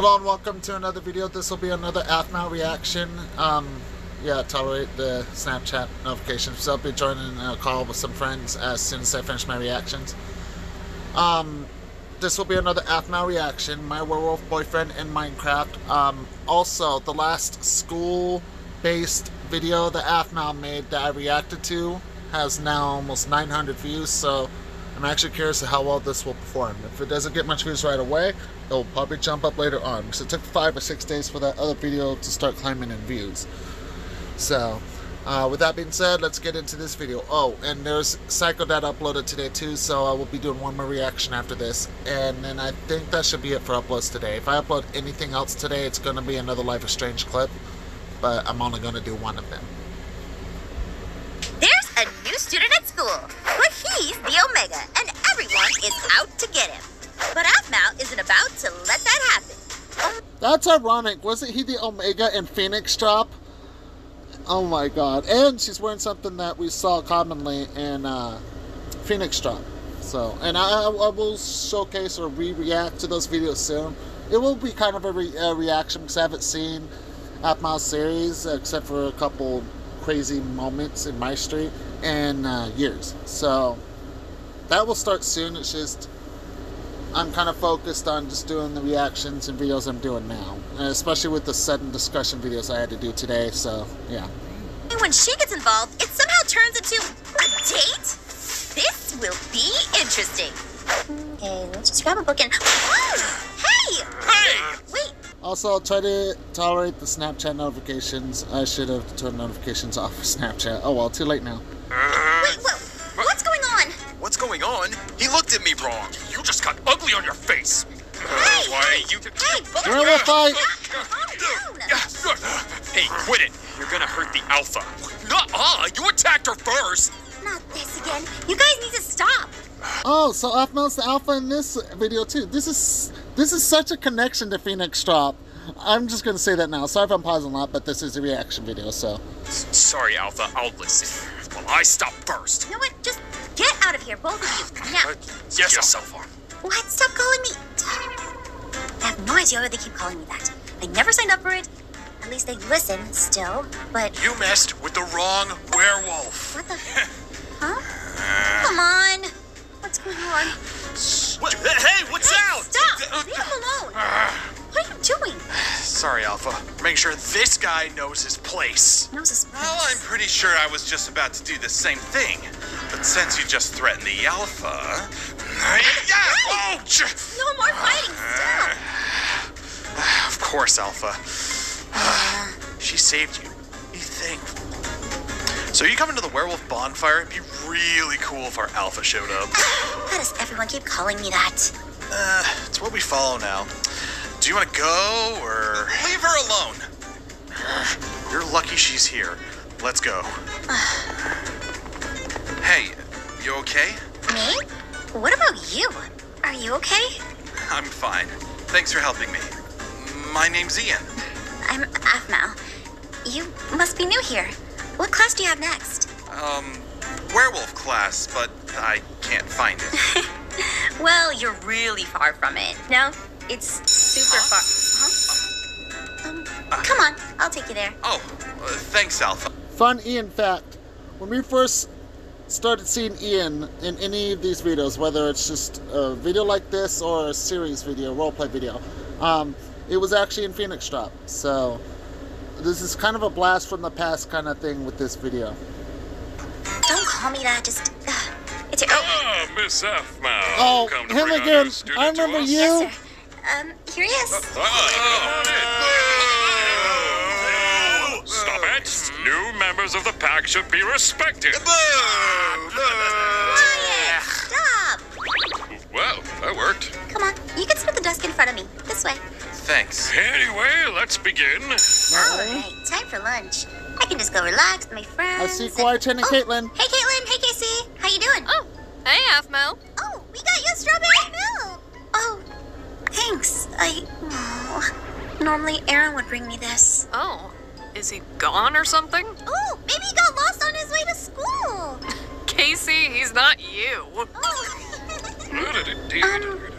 Hello and welcome to another video. This will be another Aphmau reaction. Um, yeah, tolerate the Snapchat notifications. So I'll be joining a call with some friends as soon as I finish my reactions. Um, this will be another Aphmau reaction. My werewolf boyfriend in Minecraft. Um, also, the last school-based video that Aphmau made that I reacted to has now almost 900 views. So I'm actually curious how well this will perform. If it doesn't get much views right away, it will probably jump up later on because it took five or six days for that other video to start climbing in views. So, uh, with that being said, let's get into this video. Oh, and there's Psycho that uploaded today too, so I will be doing one more reaction after this. And then I think that should be it for uploads today. If I upload anything else today, it's going to be another Life is Strange clip, but I'm only going to do one of them. There's a new student at school, but he's the Omega, and everyone is out to get him. But Aphmau isn't about to let that happen. That's ironic. Wasn't he the Omega in Phoenix Drop? Oh my god. And she's wearing something that we saw commonly in uh, Phoenix Drop. So, and I, I will showcase or re-react to those videos soon. It will be kind of a, re a reaction because I haven't seen Aphmau's series except for a couple crazy moments in MyStreet in uh, years. So, that will start soon. It's just I'm kind of focused on just doing the reactions and videos I'm doing now, especially with the sudden discussion videos I had to do today. So yeah. When she gets involved, it somehow turns into a date. This will be interesting. Okay, let's just grab a book and. hey! Hey! Wait. Also, I'll try to tolerate the Snapchat notifications. I should have turned notifications off for Snapchat. Oh well, too late now. Wait, what? What's going on? What's going on? He looked at me wrong. You just got ugly on your face. Hey! Why you? Hey, both We're in a fight. Hey, quit it. You're gonna hurt the alpha. Nuh-uh. You attacked her first. Not this again. You guys need to stop. Oh, so Aphmau's the alpha in this video too. This is this is such a connection to Phoenix Drop. I'm just gonna say that now. Sorry if I'm pausing a lot, but this is a reaction video, so. Sorry, Alpha. I'll listen. Well, I stop first. You know what? Just get out of here, both of you. Now. Uh, yes, yourself on. What? Stop calling me. I have no idea why they keep calling me that. I never signed up for it. At least they listen still, but You messed with the wrong werewolf. what the? Huh? Come on. What's going on? What? Hey, what's Hey, out? stop! Leave him alone. What are you doing? Sorry, Alpha. Make sure this guy knows his place. Nose is Well, I'm pretty sure I was just about to do the same thing. But since you just threatened the Alpha. Yeah! Hey! No more fighting. Stop. Of course, Alpha. she saved you. Be thankful. So, you coming to the werewolf bonfire? It'd be really cool if our Alpha showed up. Why does everyone keep calling me that? Uh, it's what we follow now. Do you want to go or. Leave her alone. You're lucky she's here. Let's go. hey, you okay? Me? What about you? Are you okay? I'm fine. Thanks for helping me. My name's Ian. I'm Aphmau. You must be new here. What class do you have next? Um, werewolf class, but I can't find it. Well, you're really far from it. No, it's super far. Huh? Um, come on, I'll take you there. oh, uh, thanks, Alpha. Fun Ian fact. When we first started seeing Ian in any of these videos, whether it's just a video like this or a series video, roleplay video, um, it was actually in Phoenix Drop. So this is kind of a blast from the past kind of thing with this video. Don't call me that. Just, uh, it's your. Oh, Ah, Miss Aphmau. Oh, Come to him bring again. I remember you. yes, sir. Um, here he is. Oh. Stop it! New members of the pack should be respected. Quiet! Stop! Well, that worked. Come on, you can sit at the desk in front of me. This way. Thanks. Anyway, let's begin. All right, time for lunch. I can just go relax with my friends. I see and- Quiet and Oh, Caitlin. Hey, Caitlin. Hey, Casey. How you doing? Oh, hey, Aphmau. Oh, we got you a strawberry milk. Oh, thanks. I. Oh, normally Aaron would bring me this. Oh, is he gone or something? Oh, maybe he got lost on his way to school. Casey, he's not you. Oh.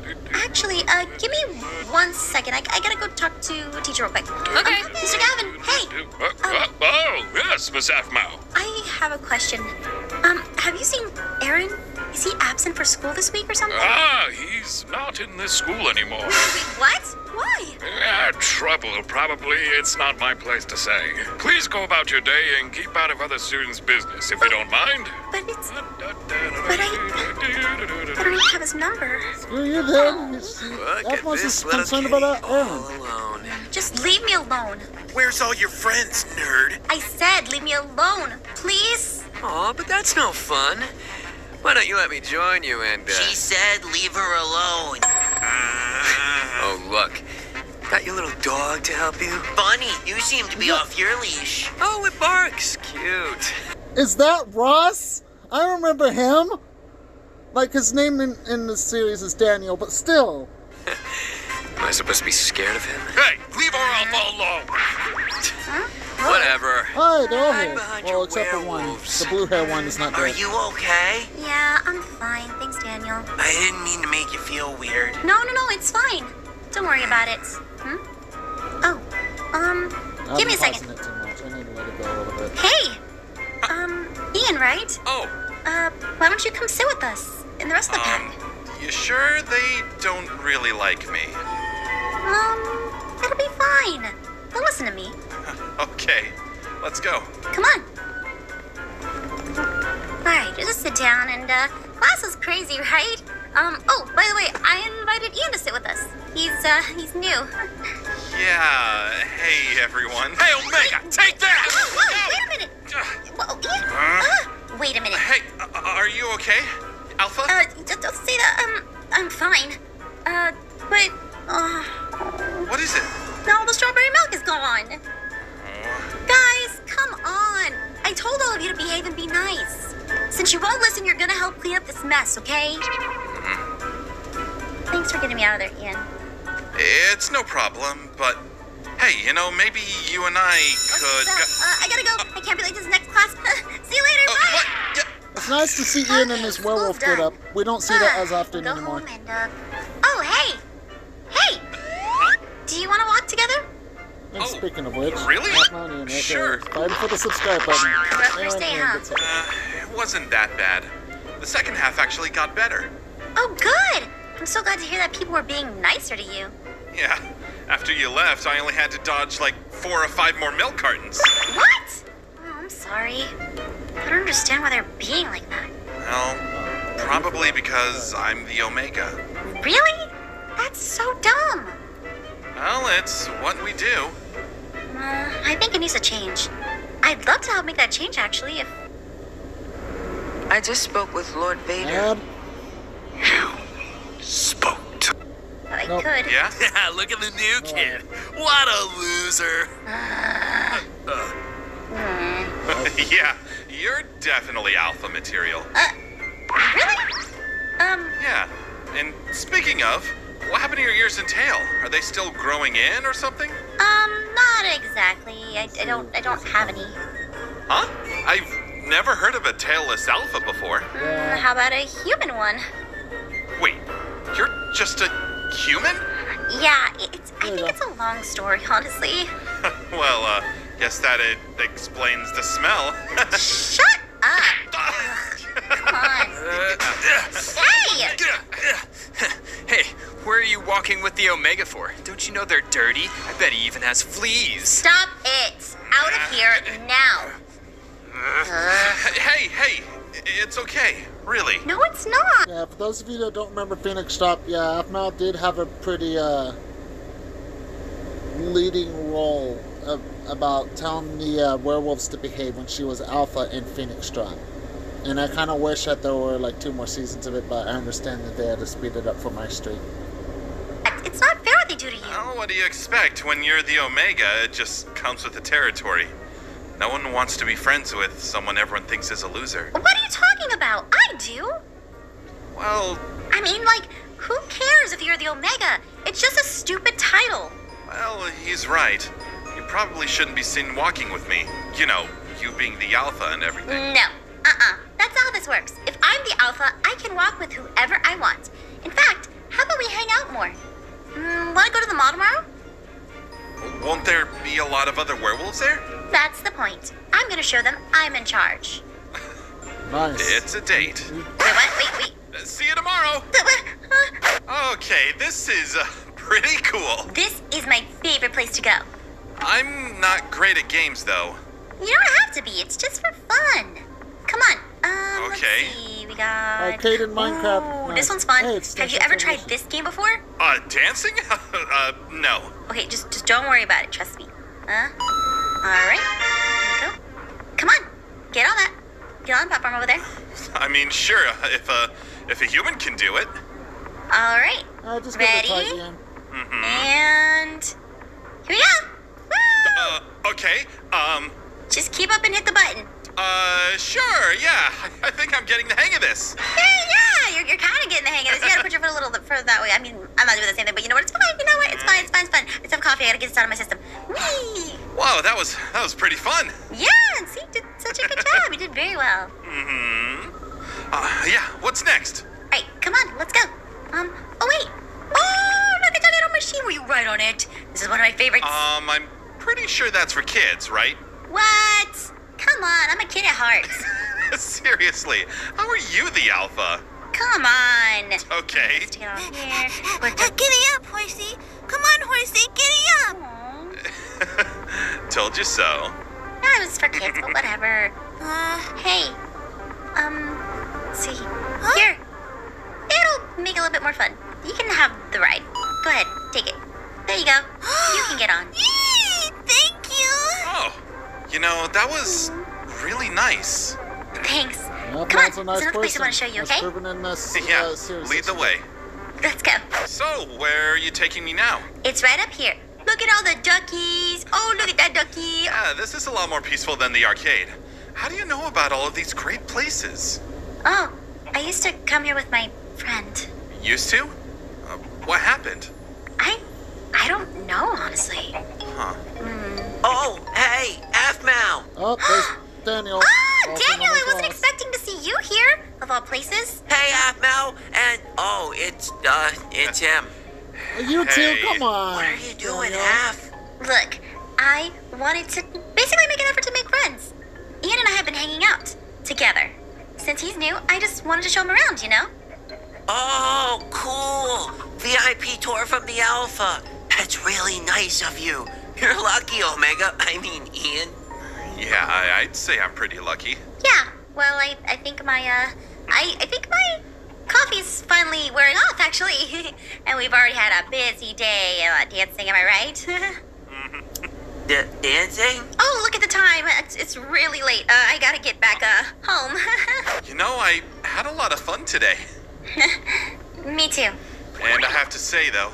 Actually, uh, give me one second. I, I gotta go talk to a teacher real quick. Okay. Um, Mr. Gavin, hey. Uh, uh, oh, yes, Miss Aphmau. I have a question. Um, have you seen Aaron? Is he absent for school this week or something? Ah, he's not in this school anymore. Wait, what? Why? Ah, trouble, probably. It's not my place to say. Please go about your day and keep out of other students' business, if you don't mind. But it's. But I. number. Screw you then. Aphmau's is concerned about that. Aaron. alone. Just leave me alone. Where's all your friends, nerd? I said leave me alone, please. Aw, but that's no fun. Why don't you let me join you and, uh... She said leave her alone. Oh, look. Got your little dog to help you? Bunny, you seem to be off your leash. Oh, it barks. Cute. Is that Ross? I remember him. Like his name in, in the series is Daniel, but still. Am I supposed to be scared of him? Hey, leave our alpha alone. Whatever. Hi, they're all here. Well, except for one. The blue hair one is not there. Are you okay? Yeah, I'm fine. Thanks, Daniel. I didn't mean to make you feel weird. No, no, no, it's fine. Don't worry about it. Hmm? Oh, um, I've give me a second. it too much. I need to let it go a little bit. Hey! Um, Ian, right? Oh, Uh, why don't you come sit with us and the rest of the um, pack? you sure they don't really like me? Um, it'll be fine. They'll listen to me. Okay, let's go. Come on. Alright, just sit down and, uh, class is crazy, right? Um, oh, by the way, I invited Ian to sit with us. He's, uh, he's new. Yeah, hey everyone. Hey, Omega, take that! Whoa, wait a minute. Whoa, Ian. Uh, wait a minute. Hey, uh, are you okay? Alpha? Uh, don't say that. Um, I'm fine. Uh, but, uh, what is it? now the strawberry milk is gone. Guys, come on. I told all of you to behave and be nice. Since you won't listen, you're gonna help clean up this mess, okay? Thanks for getting me out of there, Ian. It's no problem, but hey, you know, maybe you and I could. Go- uh, I gotta go. I can't be late to this next class. See you later. It's nice to see Ian and his werewolf school's get up. We don't see that as often go anymore. Home and, uh... Oh, hey! Hey! Do you want to walk together? And Oh, speaking of which, really? Atmonian right Sure. there. Fighting for the subscribe button. Rough And first day, Ian huh? gets it. uh, it wasn't that bad. The second half actually got better. Oh, good! I'm so glad to hear that people were being nicer to you. Yeah, after you left, I only had to dodge like four or five more milk cartons. What? Oh, I'm sorry. I don't understand why they're being like that. Well, probably because I'm the Omega. Really? That's so dumb. Well, it's what we do. Uh, I think it needs a change. I'd love to help make that change, actually, if... I just spoke with Lord Vader. Dad, Spoke to... I Nope. could. Yeah? Look at the new kid. What a loser. Uh, uh. Hmm. yeah, you're definitely alpha material. Really? Um, Yeah. And speaking of, what happened to your ears and tail? Are they still growing in or something? um, not exactly. I, I don't, I don't have any. Huh? I've never heard of a tailless alpha before. Mm, how about a human one? Wait, you're just a human? Yeah, it's. I think it's a long story, honestly. well, uh, guess that it explains the smell. Shut up! Come on. Hey! Hey, where are you walking with the Omega for? Don't you know they're dirty? I bet he even has fleas. Stop it! Out of here now. hey, hey, it's okay, really. No, it's not. yeah, for those of you that don't remember Phoenix Drop, yeah, Aphmau did have a pretty uh, leading role of, about telling the uh, werewolves to behave when she was alpha in Phoenix Drop. And I kind of wish that there were like two more seasons of it, but I understand that they had to speed it up for my stream. It's not fair what they do to you. Well, what do you expect? When you're the Omega, it just comes with the territory. No one wants to be friends with someone everyone thinks is a loser. What are you talking about? I do. Well, I mean, like, who cares if you're the Omega? It's just a stupid title. well, he's right. You probably shouldn't be seen walking with me. You know, you being the alpha and everything. No. Uh-uh. That's not how this works. If I'm the Alpha, I can walk with whoever I want. In fact, how about we hang out more? Mm, wanna go to the mall tomorrow? Won't there be a lot of other werewolves there? That's the point. I'm gonna show them I'm in charge. Nice. It's a date. Wait, what? Wait, wait. Uh, See you tomorrow. Uh, Okay, this is uh, pretty cool. This is my favorite place to go. I'm not great at games, though. You don't have to be. It's just for fun. Come on. Um, Okay. Let's see. We got Arcade and Minecraft. Ooh, Nice. this one's fun. Hey, it's have you Star ever Trek tried Edition. this game before? Uh, dancing? uh, no. Okay, just just don't worry about it. Trust me. Huh? All right. Here we go. Come on. Get on that. Get on the platform over there. I mean, sure, if a if a human can do it. All right. Uh, just give it a try Ready? And here we go. Uh, okay. Um, Just keep up and hit the button. uh, sure, yeah. I, think I'm getting the hang of this. Hey, yeah, you're, you're kind of getting the hang of this. You gotta put your foot a little bit further that way. I mean, I'm not doing the same thing, but you know what? It's fine. You know what? It's fine. It's fine. It's fine. Let's have coffee. I gotta get this out of my system. Whee! Wow, that was that was pretty fun. Yeah, and see, did such a good job. You did very well. Hmm. Uh, yeah. What's next? All right, come on, let's go. Um, oh wait. Oh, look at that little machine where you ride on it. This is one of my favorites. Um, I'm pretty sure that's for kids, right? what? Come on, I'm a kid at heart. Seriously, how are you the alpha? Come on. Okay. Let's get on here. We're done. Giddy up, horsey. Come on, horsey, giddy up. Told you so. No, it was for kids, but whatever. Uh, Hey, um, let's see. Here. It'll make it a little bit more fun. You can have the ride. Go ahead, take it. There you go. You can get on. yee, thank you. You know that was really nice. Thanks. Well, Come on, Pat's a nice there's another place I person. want to show you, okay? proven in this Yeah. uh, series. Lead the way. Let's go. So, where are you taking me now? It's right up here. Look at all the duckies. Oh, look at that ducky. Yeah, this is a lot more peaceful than the arcade. How do you know about all of these great places? Oh, I used to come here with my friend. Used to? Uh, what happened? I, I don't know honestly. Huh. Oh, hey, Aphmau. Oh, there's Daniel. Ah, Also Daniel, I wasn't Ross. expecting to see you here, of all places. Hey, Aphmau. And, oh, it's, uh, it's him. You too, come on. What are you doing, Daniel. Aph? Look, I wanted to basically make an effort to make friends. Ian and I have been hanging out together. Since he's new, I just wanted to show him around, you know? Oh, cool. VIP tour from the Alpha. That's really nice of you. You're lucky, Omega. I mean, Ian. Yeah, I, I'd say I'm pretty lucky. Yeah, well, I, I think my, uh, I, I think my coffee's finally wearing off, actually. and we've already had a busy day uh, dancing, am I right? D- dancing? oh, look at the time. It's, it's really late. Uh, I gotta get back, uh, home. You know, I had a lot of fun today. Me too. And I have to say, though,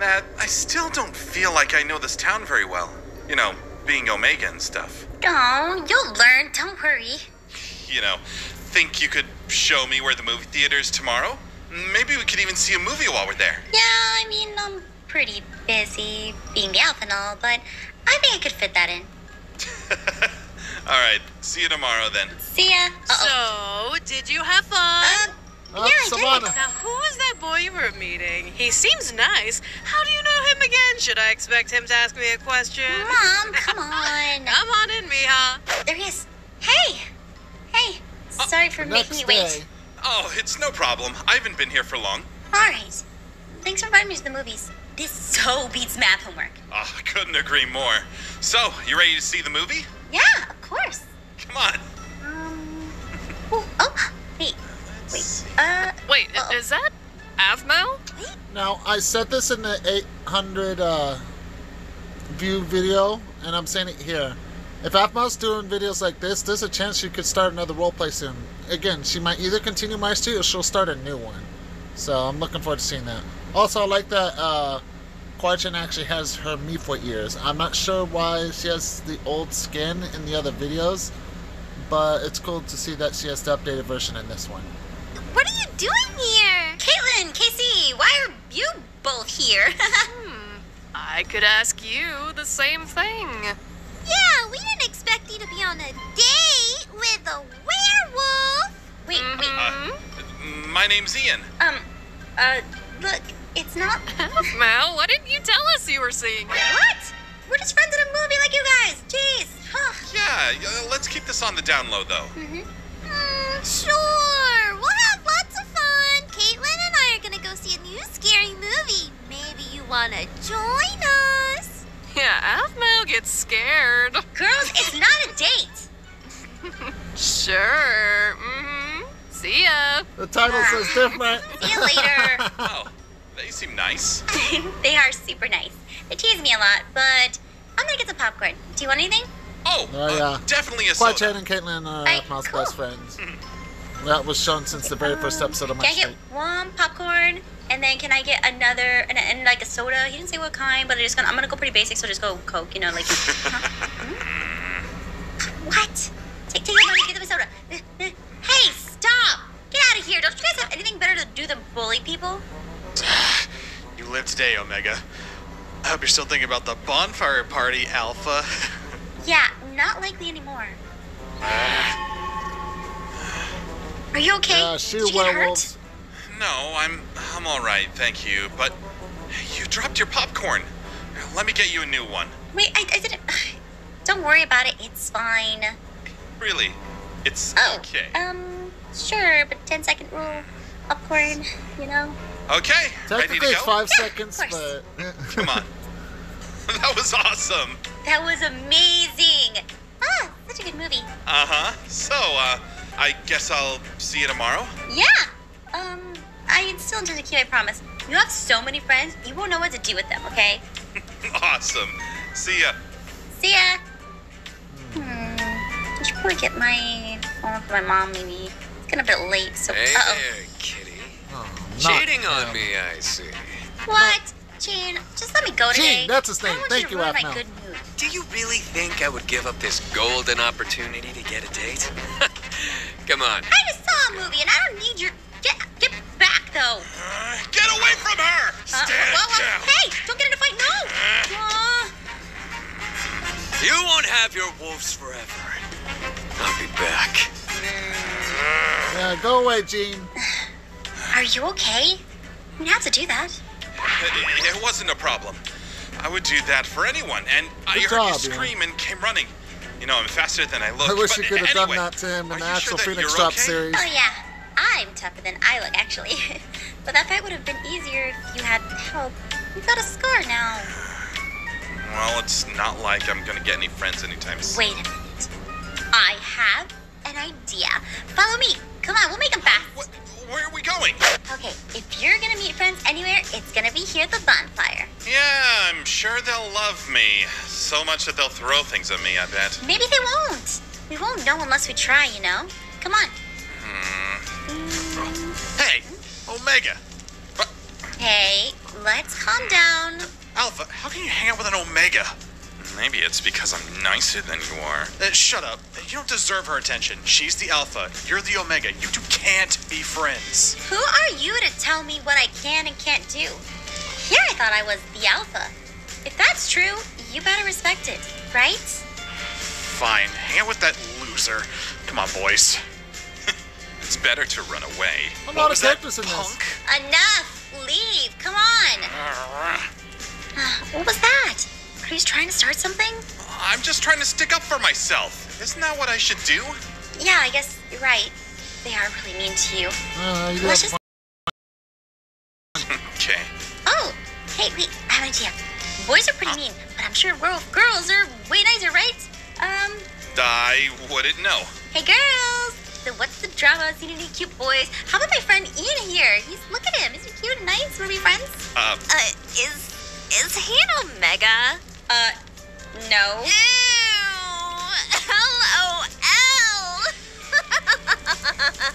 that I still don't feel like I know this town very well. You know, being Omega and stuff. Oh, you'll learn. Don't worry. You know, think you could show me where the movie theater is tomorrow? Maybe we could even see a movie while we're there. Yeah, I mean, I'm pretty busy being the alpha and all, but I think I could fit that in. All right, see you tomorrow then. See ya. Uh-oh. So, did you have fun? Uh, Oh, yeah, I Savannah. Now, who is that boy you were meeting? He seems nice. How do you know him again? Should I expect him to ask me a question? Mom, come on. Come on in, Mija. There he is. Hey. Hey. Oh, Sorry for making you wait. day. Oh, it's no problem. I haven't been here for long. All right. Thanks for inviting me to the movies. This so beats math homework. Oh, I couldn't agree more. So, you ready to see the movie? Yeah, of course. Come on. Um. Oh, oh wait. Wait. Uh. Wait, Uh-oh. is that Aphmau? Now, I said this in the 800 uh, view video, and I'm saying it here. If Aphmau's doing videos like this, there's a chance she could start another roleplay soon. Again, she might either continue my 2 or she'll start a new one. So I'm looking forward to seeing that. Also, I like that uh, Quarchin actually has her Mifwa ears. I'm not sure why she has the old skin in the other videos, but it's cool to see that she has the updated version in this one. What are you doing here? Caitlin, Casey, why are you both here? I could ask you the same thing. Yeah, we didn't expect you to be on a date with a werewolf. wait, wait. Uh, my name's Ian. Um, uh, look, it's not. Mal, why didn't you tell us you were seeing it? What? We're just friends in a movie like you guys. Jeez. Huh. Yeah, uh, let's keep this on the down low, though. Mm, sure. We'll go see a new scary movie. Maybe you wanna join us. Yeah, if gets scared. Girls, it's not a date. Sure. Mm-hmm. See ya. The title says different. See you later. Oh, they seem nice. they are super nice. They tease me a lot, but I'm gonna get some popcorn. Do you want anything? Oh, Oh, uh, yeah. definitely a Quite soda. Jane and Caitlin are Hey, Mouse cool. best friends. That was shown since the very first episode of my show. Can I get street. one popcorn and then can I get another and, and like a soda? He didn't say what kind, but I just gonna, I'm gonna go pretty basic, so just go Coke. You know, like. Huh? Hmm? What? Take, take your money, get them a soda. Hey, stop! Get out of here! Don't you guys have anything better to do than bully people? You live today, Omega. I hope you're still thinking about the bonfire party, Alpha. Yeah, not likely anymore. Are you okay? Yeah, Did shoe you get hurt? werewolves. no, I'm I'm all right, thank you. But you dropped your popcorn. Let me get you a new one. Wait, I, I didn't. Don't worry about it. It's fine. Really, it's Oh, okay. um, sure, but 10 second rule, popcorn, you know? Okay, ready Technically, to it's go? five Yeah, seconds, of but. Come on. that was awesome. That was amazing! Ah, such a good movie. Uh huh. So, uh, I guess I'll see you tomorrow. Yeah! Um, I still intend to keep my promise. You have so many friends, you won't know what to do with them, okay? awesome. See ya. See ya! Hmm, I should probably get my phone for my mom, maybe. It's getting a bit late, so. Hey Uh there, kitty. Oh, not Cheating on him. me, I see. What? Gene, just let me go Gene, today. that's his name. I don't want Thank you you, to ruin my good mood. Do you really think I would give up this golden opportunity to get a date? Come on. I just saw a movie and I don't need your. Get, get back, though! Uh, get away from her! Uh, Stand whoa, whoa, down. Hey, don't get in a fight, no! Uh, You won't have your wolves forever. I'll be back. Yeah, go away, Gene. are you okay? You have to do that. It, it wasn't a problem. I would do that for anyone, and I heard job, you Ian. scream and came running. You know, I'm faster than I look. I wish but you could have anyway, done that to him in the you actual sure Phoenix you're Drop okay? series. Oh, yeah. I'm tougher than I look, actually. but that fight would have been easier if you had help. You've got a scar now. Well, it's not like I'm gonna get any friends anytime soon. Wait a minute. I have an idea. Follow me. Come on, we'll make them fast. What, where are we going? Okay, if you're gonna meet friends anywhere, it's gonna be here at the bonfire. Yeah, I'm sure they'll love me. So much that they'll throw things at me, I bet. Maybe they won't. We won't know unless we try, you know? Come on. hmm Hey, Omega. But, Hey, let's calm down. Alpha, how can you hang out with an Omega? Maybe it's because I'm nicer than you are. Uh, shut up. You don't deserve her attention. She's the Alpha. You're the Omega. You two can't be friends. Who are you to tell me what I can and can't do? Here I thought I was the alpha. If that's true, you better respect it, right? Fine. Hang out with that loser. Come on, boys. it's better to run away. A What not of was that, characters in this. punk? Enough! Leave! Come on! What was that? Are you trying to start something? I'm just trying to stick up for myself. Isn't that what I should do? Yeah, I guess you're right. They are really mean to you. Uh, you Let's just. Okay. Oh! Hey, wait, I have an idea. Boys are pretty mean, but I'm sure girl- girls are way nicer, right? Um, I wouldn't know. hey girls! So what's the drama? Seen any cute boys? How about my friend Ian here? He's look at him. Isn't he cute and nice? Wanna be friends? Uh, Uh, is is he an omega? Uh, no.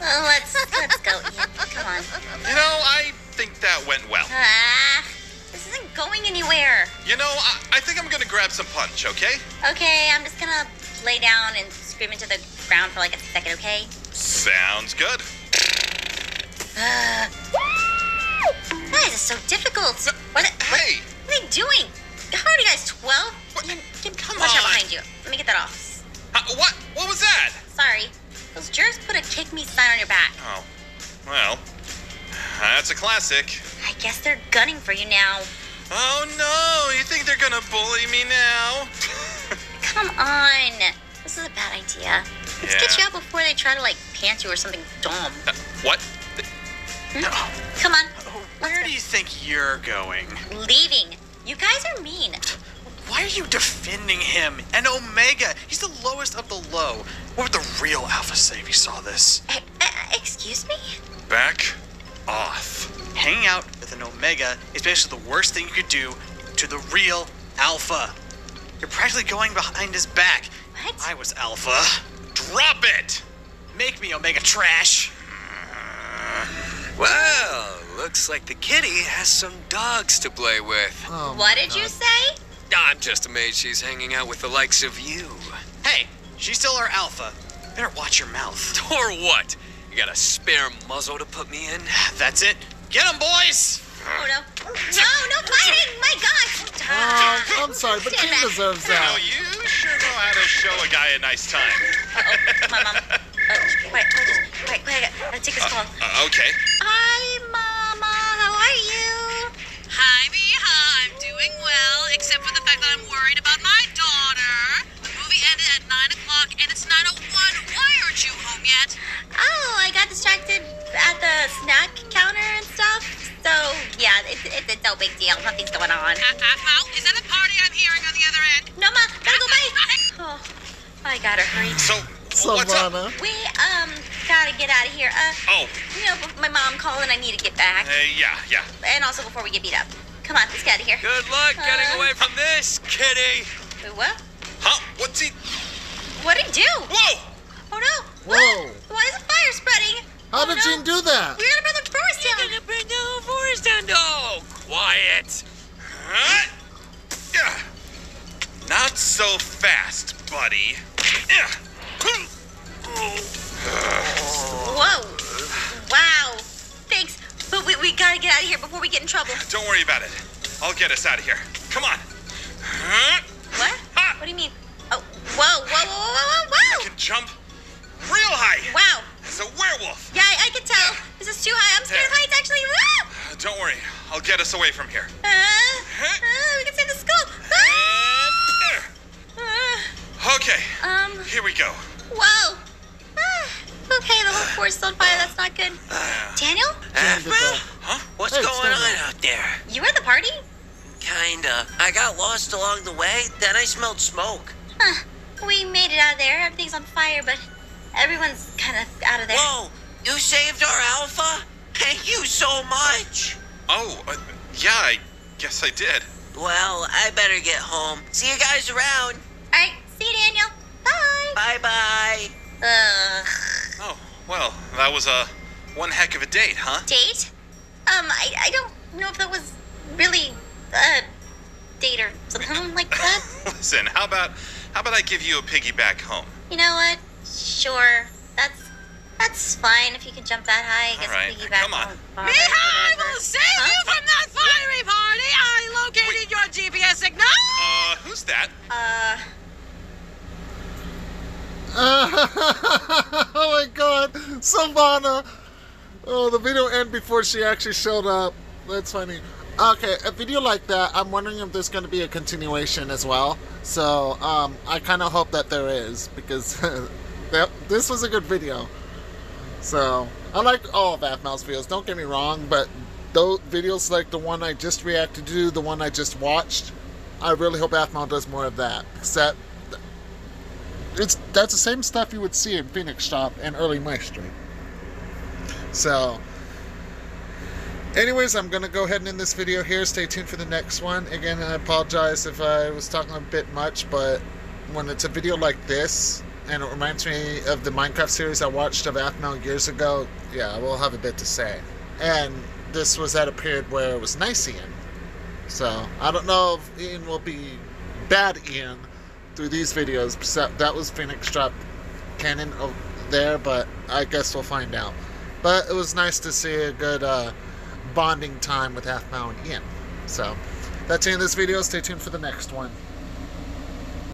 Uh, let's let's go, Ian. Come on. you know, I think that went well. Ah, this isn't going anywhere. You know, I, I think I'm gonna grab some punch, okay? Okay, I'm just gonna lay down and scream into the ground for like a second, okay? Sounds good. Uh, guys, it's so difficult. What, what, Hey! what are they doing? Are you guys? 12? What? Come watch out behind you. Let me get that off. Uh, what? What was that? Sorry. Those jerks put a kick me sign on your back. Oh, well, that's a classic. I guess they're gunning for you now. Oh no! You think they're gonna bully me now? Come on. This is a bad idea. Let's get you out before they try to like pants you or something dumb. Uh, what? Come on. Where do you think you're going? Leaving. You guys are mean. Why are you defending him and Omega? He's the lowest of the low. What would the real Alpha say if he saw this? Eh, eh, excuse me? Back off. Hanging out with an Omega is basically the worst thing you could do to the real Alpha. You're practically going behind his back. What? I was Alpha. Drop it! Make me Omega trash. Well, looks like the kitty has some dogs to play with. Oh what did you say? I'm just amazed she's hanging out with the likes of you. Hey, she's still our Alpha. Better watch your mouth. Or what? You got a spare muzzle to put me in? That's it. Get him, boys! Oh no. No, no fighting! My God! Oh, I'm sorry, but Stand King back. deserves Well, that. you sure know how to show a guy a nice time. Uh-oh, my mom. Uh, wait, wait, wait, wait, I gotta- take this call. Uh, okay. Hi, Hi, Mija. I'm doing well, except for the fact that I'm worried about my daughter. The movie ended at 9 o'clock and it's 9.01. Why aren't you home yet? Oh, I got distracted at the snack counter and stuff. So, yeah, it's, it's, it's no big deal. Nothing's going on. Half, half out? Is that a party I'm hearing on the other end? No, Ma, gotta go bye. Oh, I gotta hurry. So, what's up? Savannah. We, um, gotta get out of here. Uh, Oh, you know, my mom called and I need to get back. uh, yeah, yeah. And also before we get beat up. Come on, let's get out of here. Good luck getting Uh. away from this, kitty. Wait, what? Huh? What's he? What'd he do? Whoa! Oh no! Whoa. Why is the fire spreading? How oh, did no. Gene do that? We're gonna burn the forest down. You're gonna bring the whole forest down. No, quiet. Huh? Yeah. Not so fast, buddy. Yeah. Whoa! Wow! Thanks, but we, we gotta get out of here before we get in trouble. Don't worry about it. I'll get us out of here. Come on. What? Ha! What do you mean? Oh, whoa, whoa, whoa, whoa, whoa, I whoa! can jump real high. Wow! As a werewolf. Yeah, I, I can tell. This is too high. I'm scared of heights, actually. Woo! Don't worry. I'll get us away from here. Uh, uh, we can save the school. Ah! Uh, okay. um, Here we go. whoa. Okay, the whole forest is on fire. That's not good. Daniel, Gene did. Huh? What's Hey, going on out there? you were at the party? Kinda. I got lost along the way, then I smelled smoke. Huh. We made it out of there. Everything's on fire, but everyone's kind of out of there. Whoa! You saved our Alpha? Thank you so much! Oh, uh, yeah, I guess I did. Well, I better get home. See you guys around. All right, see you, Daniel. Bye. Bye bye. Ugh. Well, that was a one heck of a date, huh? Date? Um, I, I don't know if that was really a date or something like that. Listen, how about how about I give you a piggyback home? You know what? Sure. That's that's fine if you can jump that high. I guess All right, piggyback come on. won't bother, Mija, I will save Huh? you from that fiery party! I located your GPS signal! Uh, who's that? Uh, oh my god, Savannah! Oh, the video ended before she actually showed up. That's funny. Okay, a video like that, I'm wondering if there's going to be a continuation as well. So, um, I kind of hope that there is because that, this was a good video. So, I like all of Aphmau's videos, don't get me wrong, but those videos like the one I just reacted to, the one I just watched, I really hope Aphmau's does more of that. That, it's that's the same stuff you would see in Phoenix Drop and early Street. So, anyways, I'm gonna go ahead and end this video here. Stay tuned for the next one. Again, I apologize if I was talking a bit much, but when it's a video like this, and it reminds me of the Minecraft series I watched of Aphmau years ago, yeah, I will have a bit to say. And this was at a period where it was nice Ian. So, I don't know if Ian will be bad Ian through these videos. So that was Phoenix Drop canon there, but I guess we'll find out. But it was nice to see a good uh, bonding time with Half and Ian. So that's the end of this video. Stay tuned for the next one.